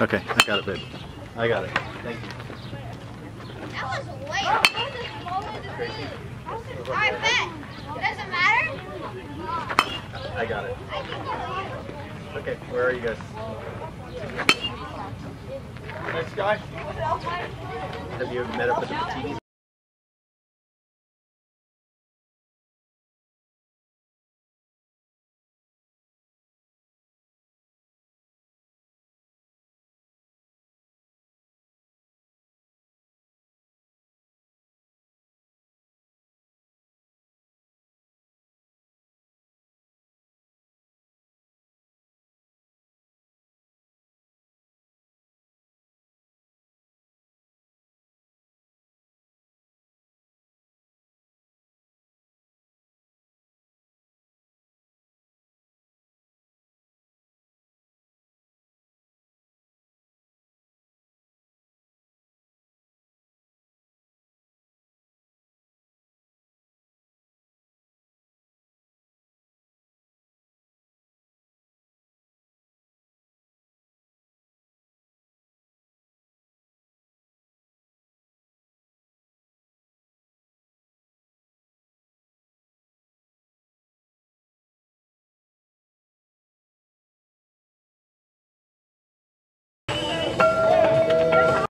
Okay, I got it, babe. I got it. Thank you. That was way Alright, bet. Doesn't matter. I got it. Okay, where are you guys? Next guy. Have you met up with the TV?